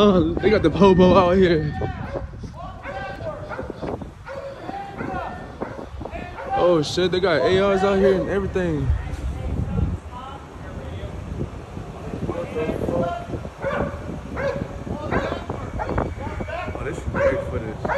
Oh, they got the popo out here. Oh shit, they got ARs out here and everything. Oh, this is great footage.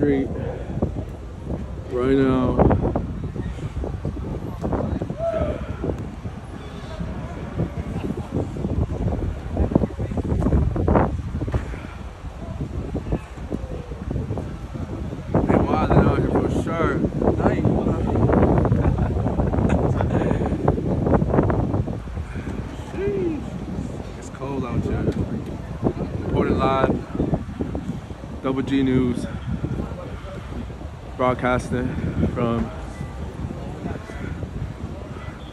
Street right now. For sure. Sheesh. It's cold out here. Reported live. Double G News broadcasting from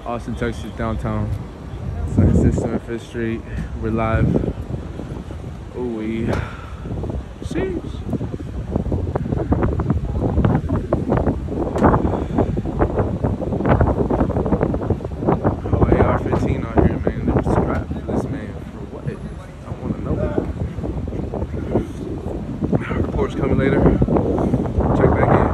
Austin, Texas, downtown. San Jacinto and Fifth Street. We're live. Ooh wee. Sheesh. Oh, AR-15 out here, man. They were strapped for this man for what? I want to know. Reports coming later. Check back in.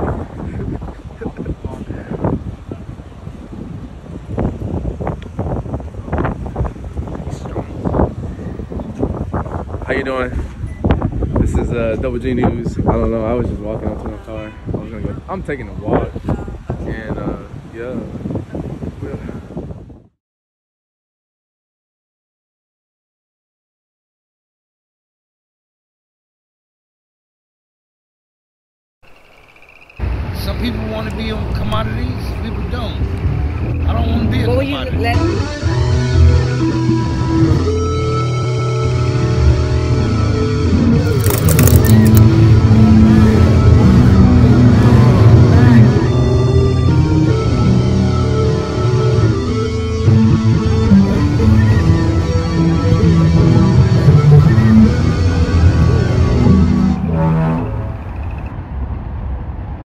How you doing? This is uh, Double G News. I don't know. I was just walking out to my car. I was gonna go. I'm taking a walk, and uh, yeah. Some people want to be on commodities, people don't. I don't want to be a What were you commodity. let?